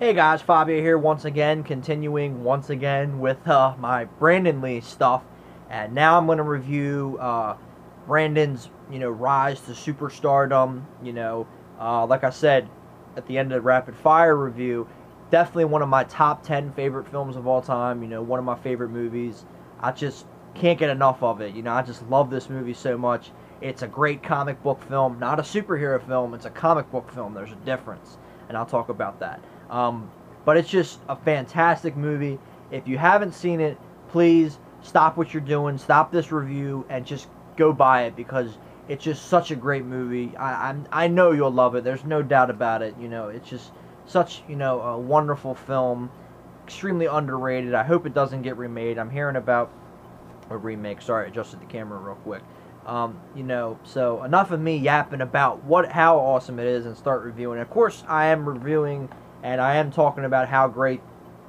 Hey guys, Fabio here once again, continuing once again with uh, my Brandon Lee stuff, and now I'm going to review uh, Brandon's, you know, rise to superstardom. You know, uh, like I said at the end of the rapid fire review, definitely one of my top ten favorite films of all time. You know, one of my favorite movies. I just can't get enough of it. You know, I just love this movie so much. It's a great comic book film, not a superhero film. It's a comic book film. There's a difference, and I'll talk about that. Um, but it's just a fantastic movie. If you haven't seen it, please stop what you're doing, stop this review, and just go buy it because it's just such a great movie. I I'm, I know you'll love it. There's no doubt about it. You know, it's just such you know a wonderful film, extremely underrated. I hope it doesn't get remade. I'm hearing about a remake. Sorry, I adjusted the camera real quick. Um, you know, so enough of me yapping about what how awesome it is and start reviewing. Of course, I am reviewing and I am talking about how great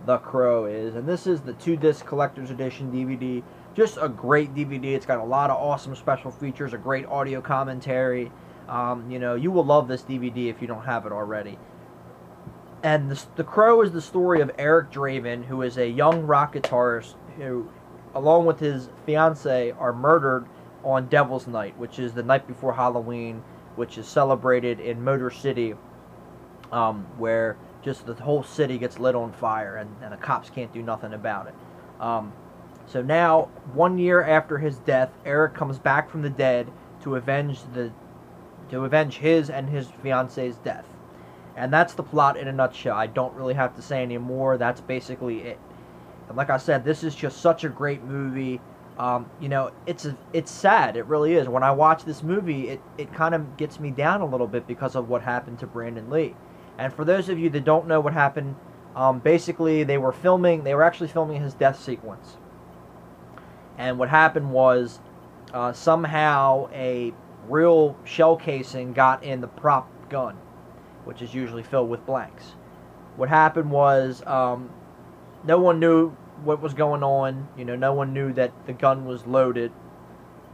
The Crow is. And this is the two disc collector's edition DVD. Just a great DVD. It's got a lot of awesome special features, a great audio commentary. Um, you know, you will love this DVD if you don't have it already. And the, the Crow is the story of Eric Draven, who is a young rock guitarist who, along with his fiance, are murdered on Devil's Night, which is the night before Halloween, which is celebrated in Motor City, um, where just the whole city gets lit on fire and, and the cops can't do nothing about it. Um, so now, one year after his death, Eric comes back from the dead to avenge the to avenge his and his fiance's death. And that's the plot in a nutshell. I don't really have to say any more. That's basically it. And like I said, this is just such a great movie. Um, you know, it's a, it's sad. It really is. When I watch this movie, it, it kind of gets me down a little bit because of what happened to Brandon Lee. And for those of you that don't know what happened, um, basically they were filming, they were actually filming his death sequence. And what happened was uh, somehow a real shell casing got in the prop gun, which is usually filled with blanks. What happened was um, no one knew what was going on. You know, no one knew that the gun was loaded.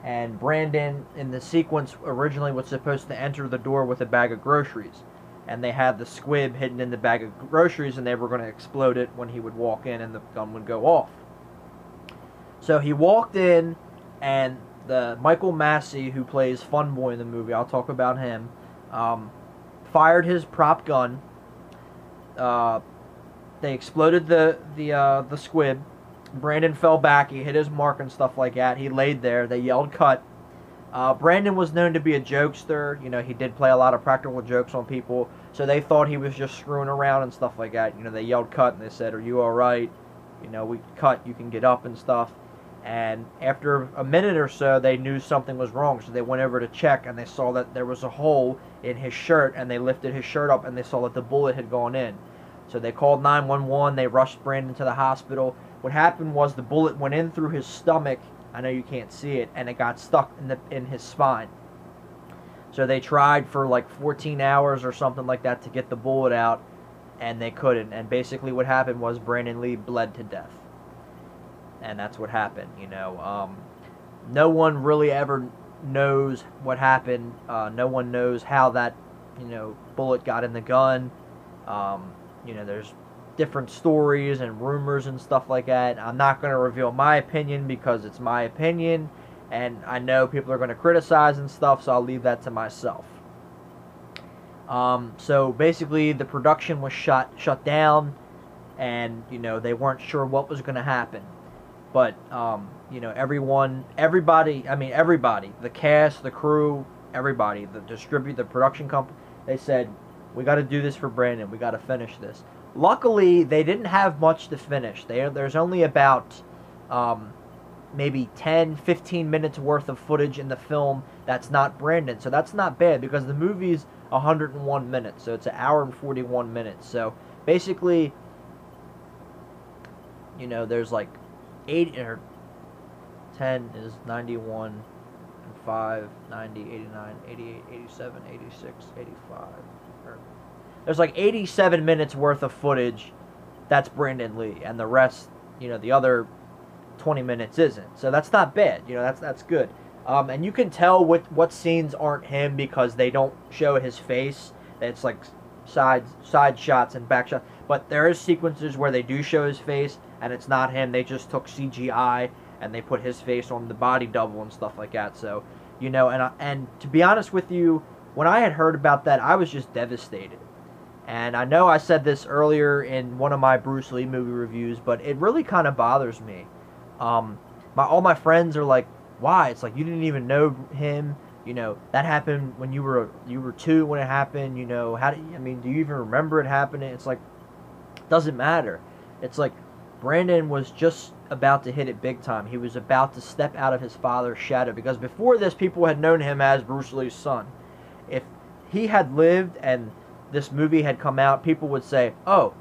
And Brandon, in the sequence, originally was supposed to enter the door with a bag of groceries and they had the squib hidden in the bag of groceries and they were going to explode it when he would walk in and the gun would go off. So he walked in and the Michael Massee who plays Fun Boy in the movie, I'll talk about him, um, fired his prop gun. Uh, they exploded the the uh, the squib. Brandon fell back. He hit his mark and stuff like that. He laid there. They yelled cut. Uh, Brandon was known to be a jokester. You know, he did play a lot of practical jokes on people, so they thought he was just screwing around and stuff like that. You know, they yelled cut and they said, "Are you all right?" You know, we cut. You can get up and stuff. And after a minute or so, they knew something was wrong, so they went over to check and they saw that there was a hole in his shirt, and they lifted his shirt up and they saw that the bullet had gone in. So they called 911. They rushed Brandon to the hospital. What happened was the bullet went in through his stomach I know you can't see it, and it got stuck in the in his spine. So they tried for like 14 hours or something like that to get the bullet out, and they couldn't. And basically, what happened was Brandon Lee bled to death, and that's what happened. You know, um, no one really ever knows what happened. Uh, no one knows how that you know bullet got in the gun. Um, you know, there's different stories and rumors and stuff like that. I'm not going to reveal my opinion because it's my opinion, and I know people are going to criticize and stuff, so I'll leave that to myself. Um, so basically, the production was shut shut down, and you know they weren't sure what was going to happen. But um, you know, everyone, everybody, I mean, everybody, the cast, the crew, everybody, the distribute, the production company, they said, we got to do this for Brandon. We got to finish this. Luckily, they didn't have much to finish. They, there's only about um, maybe 10, 15 minutes worth of footage in the film that's not Brandon. So that's not bad because the movie's 101 minutes. So it's an hour and 41 minutes. So basically, you know, there's like 8 or 10 is 91 and 5, 90, 89, 88, 87, 86, 85 there's like 87 minutes worth of footage that's Brandon Lee, and the rest, you know, the other 20 minutes isn't. So that's not bad. You know, that's that's good. Um, and you can tell what what scenes aren't him because they don't show his face. It's like side side shots and back shots. But there is sequences where they do show his face, and it's not him. They just took CGI and they put his face on the body double and stuff like that. So, you know, and and to be honest with you, when I had heard about that, I was just devastated. And I know I said this earlier in one of my Bruce Lee movie reviews, but it really kind of bothers me. Um, my all my friends are like, "Why?" It's like you didn't even know him. You know that happened when you were you were two when it happened. You know how do I mean? Do you even remember it happening? It's like doesn't matter. It's like Brandon was just about to hit it big time. He was about to step out of his father's shadow because before this, people had known him as Bruce Lee's son. If he had lived and this movie had come out, people would say, "Oh,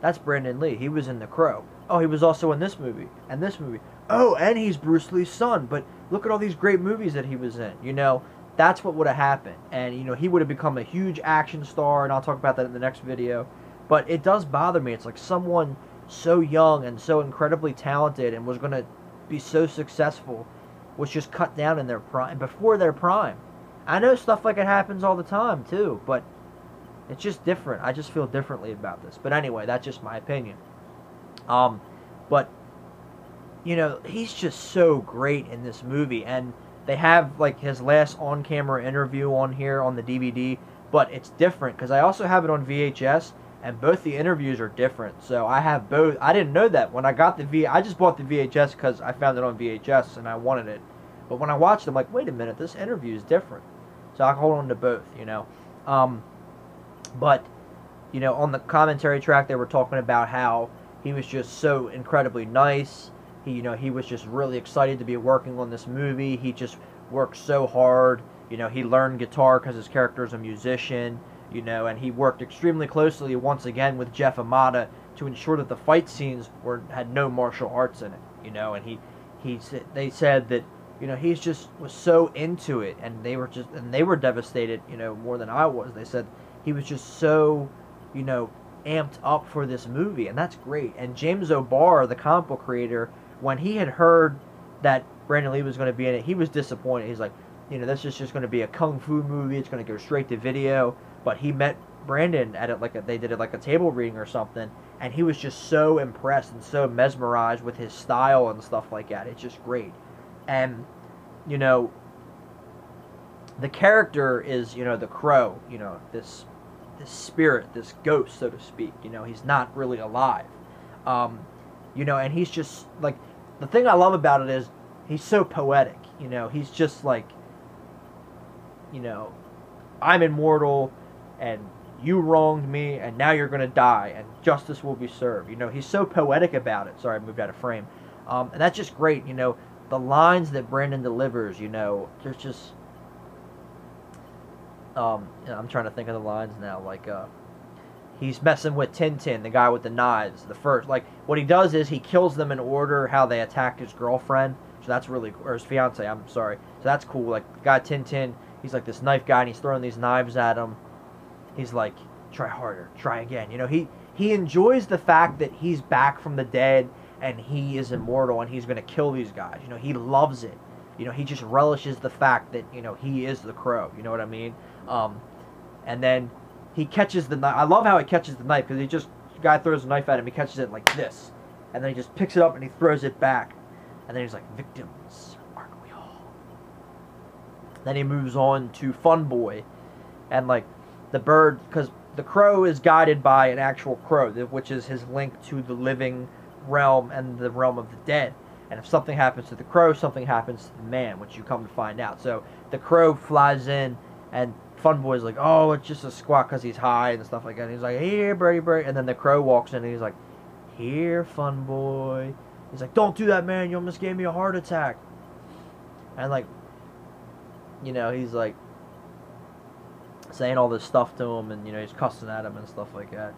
that's Brandon Lee. He was in The Crow. Oh, he was also in this movie and this movie. Oh, and he's Bruce Lee's son. But look at all these great movies that he was in. You know, that's what would have happened. And you know, he would have become a huge action star. And I'll talk about that in the next video. But it does bother me. It's like someone so young and so incredibly talented and was going to be so successful was just cut down in their prime before their prime. I know stuff like it happens all the time too, but it's just different. I just feel differently about this. But anyway, that's just my opinion. Um, but you know, he's just so great in this movie, and they have like his last on-camera interview on here on the DVD, but it's different because I also have it on VHS, and both the interviews are different. So I have both. I didn't know that when I got the V. I just bought the VHS because I found it on VHS and I wanted it. But when I watched, I'm like, wait a minute, this interview is different. So I hold on to both, you know. Um, but you know, on the commentary track, they were talking about how he was just so incredibly nice. He, you know, he was just really excited to be working on this movie. He just worked so hard. You know, he learned guitar because his character is a musician you know, and he worked extremely closely once again with Jeff Imada to ensure that the fight scenes were had no martial arts in it, you know, and he he they said that you know he's just was so into it and they were just and they were devastated, you know, more than I was. They said he was just so, you know, amped up for this movie and that's great. And James O'Barr, the comic book creator, when he had heard that Brandon Lee was going to be in it, he was disappointed. He's like, you know, this is just going to be a kung fu movie. It's going to go straight to video but he met Brandon at it like a, they did it like a table reading or something, and he was just so impressed and so mesmerized with his style and stuff like that. It's just great, and you know, the character is you know the crow, you know this this spirit, this ghost, so to speak. You know, he's not really alive, um, you know, and he's just like the thing I love about it is he's so poetic. You know, he's just like, you know, I'm immortal and you wronged me and now you're going to die and justice will be served. You know, he's so poetic about it. Sorry, I moved out of frame. Um, and that's just great. You know, the lines that Brandon delivers, you know, there's just. Um, I'm trying to think of the lines now. Like, uh, he's messing with Tintin, the guy with the knives. The first, like, what he does is he kills them in order how they attacked his girlfriend. So that's really, or his fiance. I'm sorry. So that's cool. Like, guy Tintin, he's like this knife guy, and he's throwing these knives at him he's like, try harder, try again. You know, he he enjoys the fact that he's back from the dead and he is immortal and he's going to kill these guys. You know, he loves it. You know, he just relishes the fact that you know he is the crow. You know what I mean? Um, and then he catches the knife. I love how he catches the knife because he just guy throws a knife at him. He catches it like this, and then he just picks it up and he throws it back, and then he's like, "Victims, aren't we all?" Then he moves on to Fun Boy, and like the bird, because the crow is guided by an actual crow, which is his link to the living realm and the realm of the dead. And if something happens to the crow, something happens to the man, which you come to find out. So the crow flies in, and Fun Boy's like, oh, it's just a squawk because he's high and stuff like that. And he's like, here, birdie, birdie. And then the crow walks in, and he's like, here, Fun Boy. He's like, don't do that, man. You almost gave me a heart attack. And like, you know, he's like, saying all this stuff to him, and you know he's cussing at him and stuff like that.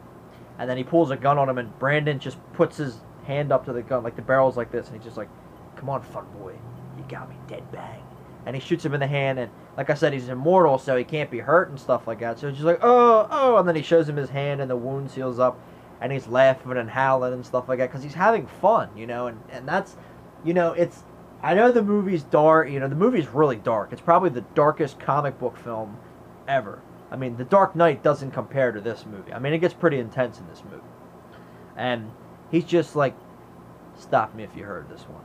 And then he pulls a gun on him, and Brandon just puts his hand up to the gun, like the barrel's like this, and he's just like, "Come on, Fun boy, you got me dead bang." And he shoots him in the hand, and like I said, he's immortal, so he can't be hurt and stuff like that. So he's just like, "Oh, oh," and then he shows him his hand, and the wound seals up, and he's laughing and howling and stuff like that because he's having fun, you know, and and that's, you know, it's. I know the movie's dark, you know, the movie's really dark. It's probably the darkest comic book film ever. I mean, The Dark Knight doesn't compare to this movie. I mean, it gets pretty intense in this movie. And he's just like, stop me if you heard this one.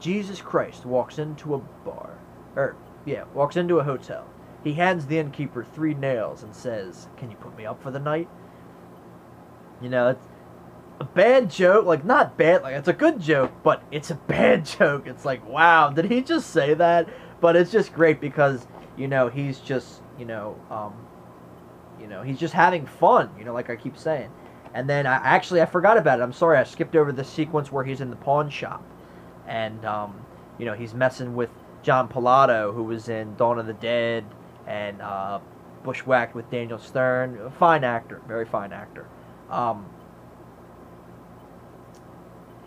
Jesus Christ walks into a bar, or, yeah, walks into a hotel. He hands the innkeeper three nails and says, Can you put me up for the night? You know, it's a bad joke. Like, not bad, like, it's a good joke, but it's a bad joke. It's like, wow, did he just say that? But it's just great because, you know, he's just, you know, um, you know, he's just having fun, you know, like I keep saying. And then I actually I forgot about it. I'm sorry, I skipped over the sequence where he's in the pawn shop, and um, you know he's messing with Jon Polito, who was in Dawn of the Dead, and uh, Bushwhacked with Daniel Stern. Fine actor, very fine actor. Um,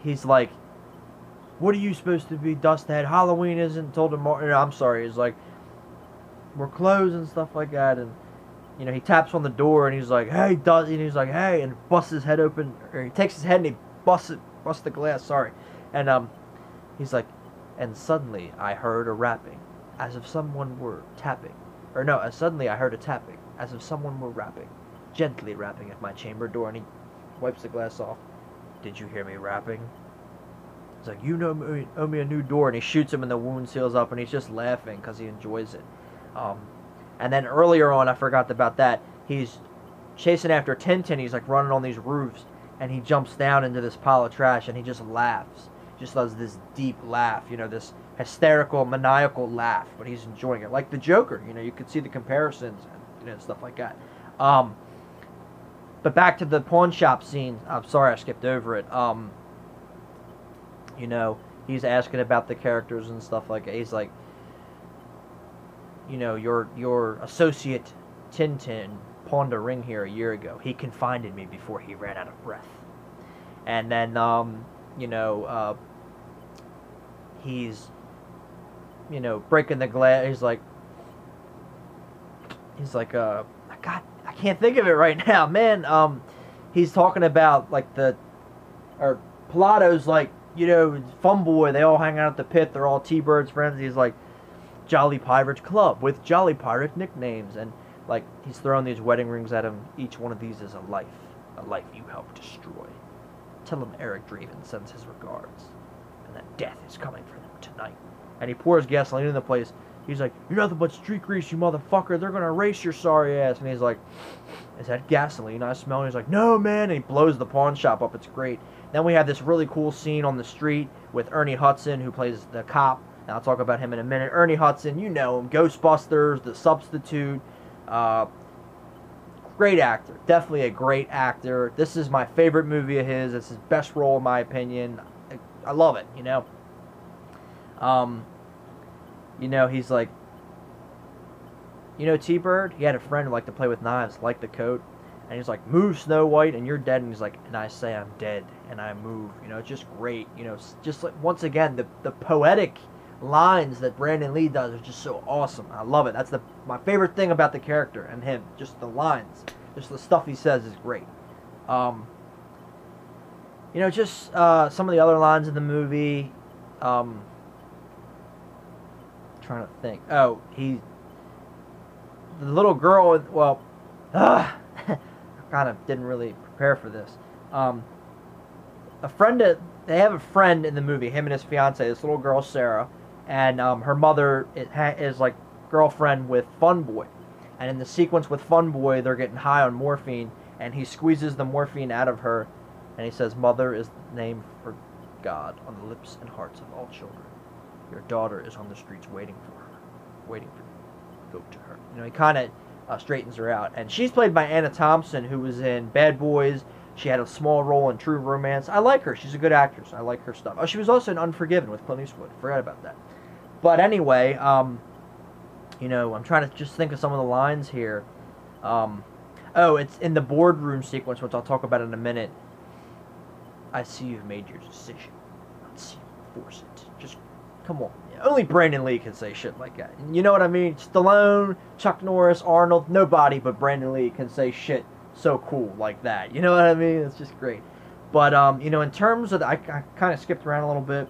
he's like, "What are you supposed to be, Dusthead? Halloween isn't until tomorrow." I'm sorry. He's like, "We're closed and stuff like that," and you know, he taps on the door and he's like, "Hey, does," and he's like, "Hey," and busts his head open, or he takes his head and he busts it, busts the glass. Sorry, and um, he's like, and suddenly I heard a rapping, as if someone were tapping, or no, and suddenly I heard a tapping, as if someone were rapping, gently rapping at my chamber door, and he wipes the glass off. Did you hear me rapping? He's like, you know me, owe me a new door, and he shoots him, and the wound seals up, and he's just laughing because he enjoys it. Um, and then earlier on, I forgot about that. He's chasing after Tintin. He's like running on these roofs, and he jumps down into this pile of trash, and he just laughs. Just loves this deep laugh, you know, this hysterical, maniacal laugh, but he's enjoying it, like the Joker. You know, you could see the comparisons and you know stuff like that. Um, but back to the pawn shop scene. I'm sorry I skipped over it. Um, you know, he's asking about the characters and stuff like that. He's like, you know, your your associate Tintin pawned a ring here a year ago. He confided me before he ran out of breath. And then, um, you know, uh, he's, you know, breaking the glass. He's like, he's like, uh, God, I can't think of it right now, man. Um, he's talking about like the, or Polito's like, you know, Fun Boy. They all hang out at the pit. They're all T-Bird's friends. He's like, Jolly Pirate Club with Jolly Pirate nicknames. And, like, he's throwing these wedding rings at him. Each one of these is a life. A life you helped destroy. Tell him Eric Draven sends his regards. Death is coming for them tonight. And he pours gasoline in the place. He's like, You're nothing but street grease, you motherfucker. They're going to erase your sorry ass. And he's like, Is that gasoline I smell? And he's like, No, man. And he blows the pawn shop up. It's great. Then we have this really cool scene on the street with Ernie Hudson, who plays the cop and I'll talk about him in a minute. Ernie Hudson, you know him. Ghostbusters, The Substitute. Uh, great actor. Definitely a great actor. This is my favorite movie of his. It's his best role, in my opinion. I, love it, you know. Um, you know, he's like, you know, T Bird, he had a friend who liked to play with knives, like the coat. And he's like, move, Snow White, and you're dead. And he's like, and I say I'm dead, and I move. You know, it's just great. You know, just like, once again, the, the poetic lines that Brandon Lee does are just so awesome. I love it. That's the my favorite thing about the character and him. Just the lines, just the stuff he says is great. Um, you know, just uh, some of the other lines in the movie. Um, trying to think. Oh, he, the little girl. Well, uh, kind of didn't really prepare for this. Um, a friend, they have a friend in the movie. Him and his fiance, this little girl Sarah and um, her mother is like girlfriend with Fun Boy. And in the sequence with Fun Boy, they're getting high on morphine, and he squeezes the morphine out of her, and he says, "Mother is the name for God on the lips and hearts of all children. Your daughter is on the streets waiting for her, waiting for you. Go to her." You know, he kind of uh, straightens her out, and she's played by Anna Thomson, who was in Bad Boys. She had a small role in True Romance. I like her. She's a good actress. I like her stuff. Oh, she was also in Unforgiven with Clint Eastwood. Forgot about that. But anyway, um, you know, I'm trying to just think of some of the lines here. Um, oh, it's in the boardroom sequence, which I'll talk about in a minute. I see you've made your decision. Let's see you force it. Just come on. Only Brandon Lee can say shit like that. You know what I mean? Stallone, Chuck Norris, Arnold, nobody but Brandon Lee can say shit so cool like that. You know what I mean? It's just great. But um, you know, in terms of the, I, I kind of skipped around a little bit.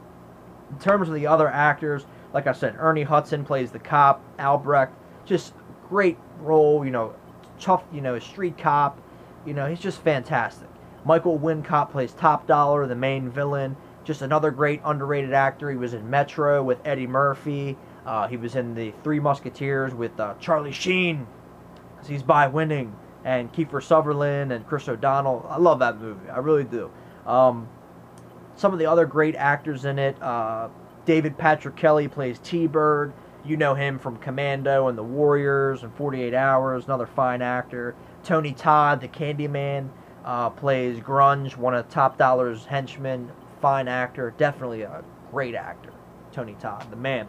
In terms of the other actors, like I said, Ernie Hudson plays the cop. Albrecht, just great role. You know, tough. You know, street cop. You know, he's just fantastic. Michael Wincott plays Top Dollar, the main villain. Just another great underrated actor. He was in Metro with Eddie Murphy. Uh, he was in the Three Musketeers with uh, Charlie Sheen. He's by winning and Kiefer Sutherland and Chris O'Donnell. I love that movie. I really do. Um, some of the other great actors in it. Uh, David Patrick Kelly plays T-Bird. You know him from Commando and The Warriors and 48 Hours. Another fine actor. Tony Todd, the Candyman, uh, plays Grunge, one of Top Dollar's henchmen. Fine actor. Definitely a great actor. Tony Todd, the man.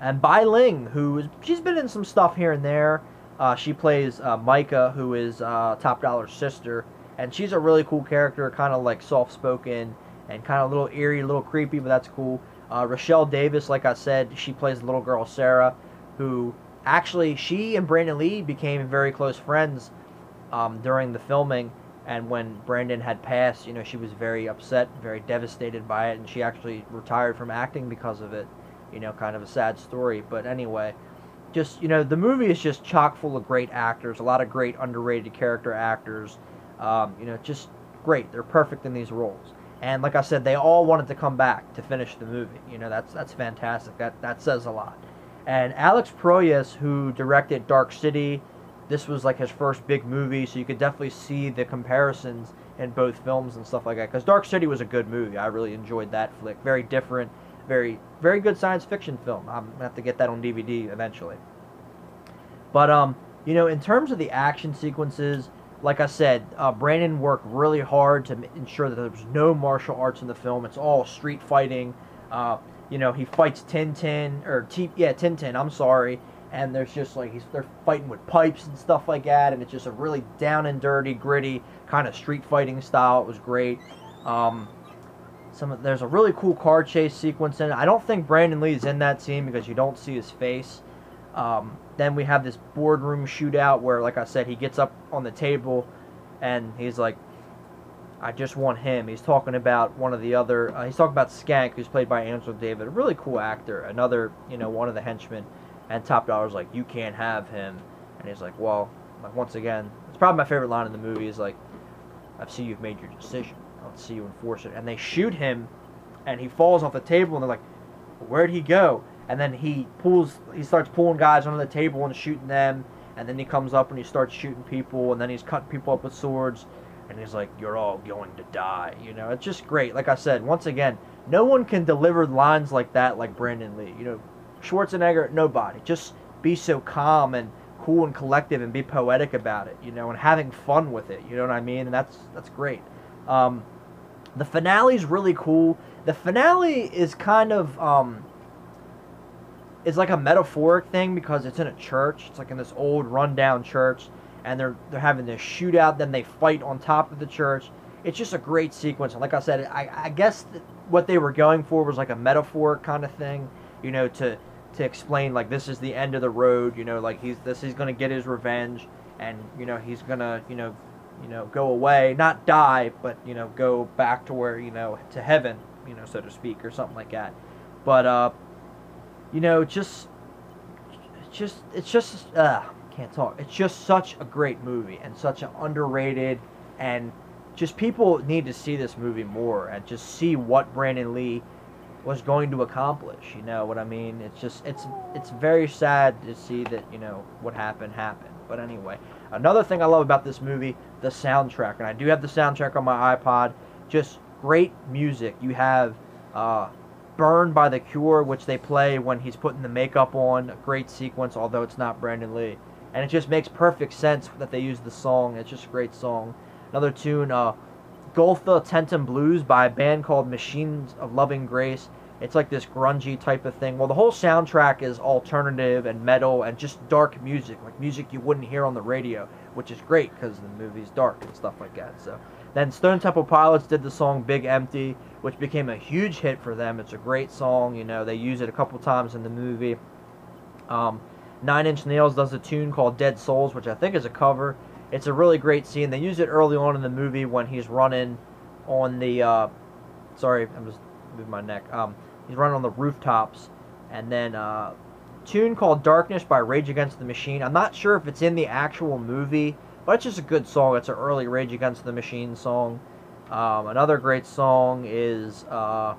And Bai Ling, who is she's been in some stuff here and there. Uh, she plays uh, Myca, who is uh, Top Dollar's sister, and she's a really cool character, kind of like soft-spoken and kind of a little eerie, a little creepy, but that's cool. Uh, Rochelle Davis, like I said, she plays the little girl Sarah, who actually she and Brandon Lee became very close friends um, during the filming. And when Brandon had passed, you know, she was very upset, very devastated by it, and she actually retired from acting because of it. You know, kind of a sad story. But anyway, just you know the movie is just chock full of great actors a lot of great underrated character actors um, you know just great they're perfect in these roles and like i said they all wanted to come back to finish the movie you know that's that's fantastic that that says a lot and alex proyas who directed dark city this was like his first big movie so you could definitely see the comparisons in both films and stuff like that because dark city was a good movie i really enjoyed that flick very different very, very good science fiction film. I'm gonna have to get that on DVD eventually. But um, you know, in terms of the action sequences, like I said, uh, Brandon worked really hard to ensure that there was no martial arts in the film. It's all street fighting. Uh, you know, he fights Tintin or T, yeah, Tintin. I'm sorry. And there's just like he's they're fighting with pipes and stuff like that, and it's just a really down and dirty, gritty kind of street fighting style. It was great. Um, some there's a really cool car chase sequence in it. I don't think Brandon Lee is in that scene because you don't see his face. Um, then we have this boardroom shootout where, like I said, he gets up on the table and he's like, "I just want him." He's talking about one of the other. Uh, he's talking about Skank, who's played by Angel David, a really cool actor, another you know one of the henchmen. And Top Dollar's like, "You can't have him," and he's like, "Well." Like once again, it's probably my favorite line in the movie. Is like, "I see you've made your decision." I'll see you enforce it. And they shoot him, and he falls off the table, and they're like, where'd he go? And then he pulls, he starts pulling guys under the table and shooting them. And then he comes up and he starts shooting people, and then he's cutting people up with swords. And he's like, you're all going to die. You know, it's just great. Like I said, once again, no one can deliver lines like that like Brandon Lee. You know, Schwarzenegger, nobody. Just be so calm and cool and collective and be poetic about it, you know, and having fun with it. You know what I mean? And that's that's great. Um, the finale is really cool. The finale is kind of um, is like a metaphoric thing because it's in a church. It's like in this old rundown church, and they're they're having this shootout. Then they fight on top of the church. It's just a great sequence. And like I said, I, I guess what they were going for was like a metaphor kind of thing, you know, to to explain like this is the end of the road. You know, like he's this he's gonna get his revenge, and you know he's gonna you know you know, go away, not die, but you know, go back to where you know to heaven, you know, so to speak, or something like that. But uh, you know, just, just it's just uh, can't talk. It's just such a great movie and such an underrated, and just people need to see this movie more and just see what Brandon Lee was going to accomplish. You know what I mean? It's just it's it's very sad to see that you know what happened happened. But anyway, another thing I love about this movie, the soundtrack, and I do have the soundtrack on my iPod. Just great music. You have uh, "Burn" by The Cure, which they play when he's putting the makeup on. A great sequence, although it's not Brandon Lee, and it just makes perfect sense that they use the song. It's just a great song. Another tune, uh, Golgotha Tenement Blues by a band called Machines of Loving Grace. It's like this grungy type of thing. Well, the whole soundtrack is alternative and metal and just dark music, like music you wouldn't hear on the radio, which is great because the movie's dark and stuff like that. So then Stone Temple Pilots did the song Big Empty, which became a huge hit for them. It's a great song. You know, they use it a couple times in the movie. Um, Nine Inch Nails does a tune called Dead Souls, which I think is a cover. It's a really great scene. They use it early on in the movie when he's running on the. Uh, sorry, I'm just moving my neck. Um, he's running on the rooftops, and then uh, tune called Darkness by Rage Against the Machine. I'm not sure if it's in the actual movie, but it's just a good song. It's an early Rage Against the Machine song. Um, another great song is uh,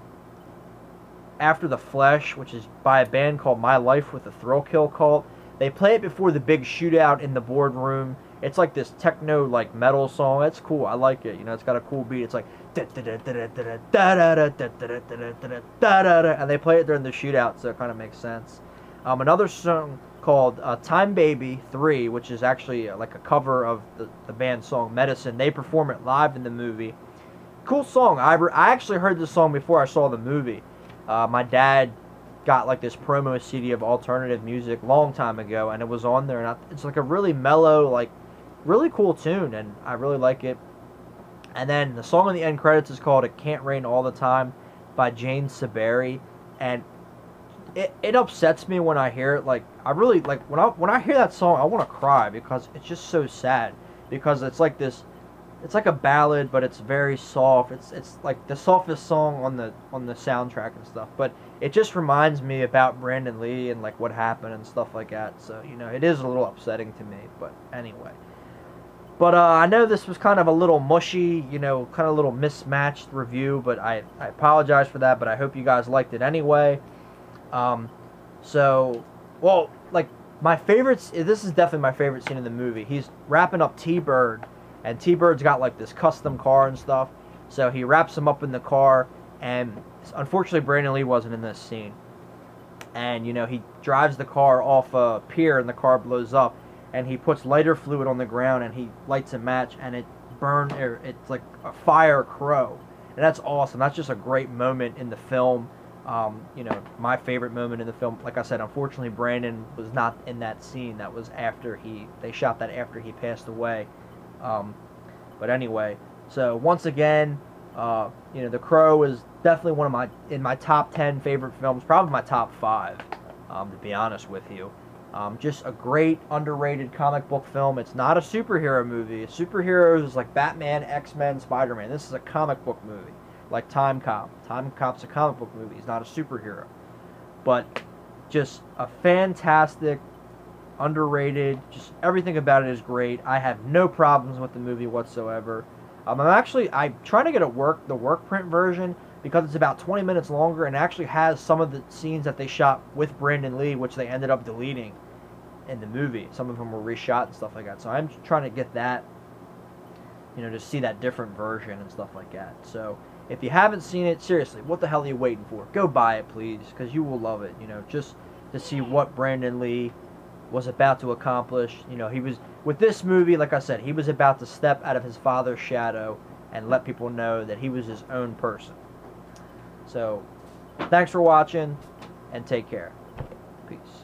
After the Flesh, which is by a band called My Life with the Thrill Kill Cult. They play it before the big shootout in the boardroom. It's like this techno like metal song. It's cool. I like it. You know, it's got a cool beat. It's like and they play it during the shootout, so it kind of makes sense. Um, another song called uh, Time Baby 3, which is actually uh, like a cover of the, the band song Medicine. They perform it live in the movie. Cool song. I, re- I actually heard this song before I saw the movie. Uh, my dad got like this promo CD of alternative music long time ago, and it was on there, and I, it's like a really mellow, like really cool tune, and I really like it. And then the song on the end credits is called "It Can't Rain All the Time" by Jane Siberry, and it, it upsets me when I hear it. Like I really like when I when I hear that song, I want to cry because it's just so sad. Because it's like this, it's like a ballad, but it's very soft. It's it's like the softest song on the on the soundtrack and stuff. But it just reminds me about Brandon Lee and like what happened and stuff like that. So you know, it is a little upsetting to me. But anyway. But uh, I know this was kind of a little mushy, you know, kind of a little mismatched review, but I, I apologize for that, but I hope you guys liked it anyway. Um, so, well, like, my favorites, this is definitely my favorite scene in the movie. He's wrapping up T-Bird, and T-Bird's got, like, this custom car and stuff. So he wraps him up in the car, and unfortunately Brandon Lee wasn't in this scene. And, you know, he drives the car off a pier, and the car blows up and he puts lighter fluid on the ground and he lights a match and it burn or it's like a fire crow. And that's awesome. That's just a great moment in the film. Um, you know my favorite moment in the film like i said unfortunately brandon was not in that scene. That was after he they shot that after he passed away. Um, but anyway so once again uh, you know the crow is definitely one of my in my top 10 favorite films probably my top five um, to be honest with you um, just a great underrated comic book film. It's not a superhero movie. Superheroes is like Batman, X Men, Spider Man. This is a comic book movie, like Time Cop. Time Cop's a comic book movie. He's not a superhero, but just a fantastic, underrated. Just everything about it is great. I have no problems with the movie whatsoever. Um, I'm actually I'm trying to get a work the work print version because it's about 20 minutes longer and actually has some of the scenes that they shot with Brandon Lee, which they ended up deleting in the movie. Some of them were reshot and stuff like that. So I'm trying to get that, you know, to see that different version and stuff like that. So if you haven't seen it, seriously, what the hell are you waiting for? Go buy it, please, because you will love it. You know, just to see what Brandon Lee was about to accomplish. You know, he was with this movie, like I said, he was about to step out of his father's shadow and let people know that he was his own person. So, thanks for watching and take care. Peace.